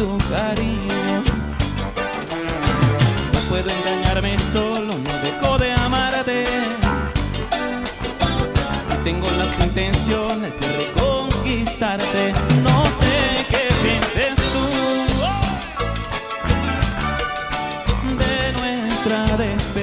tu cariño. No puedo engañarme solo, no dejo de amarte. Y tengo las intenciones de reconquistarte. No sé qué sientes tú oh, de nuestra despedida.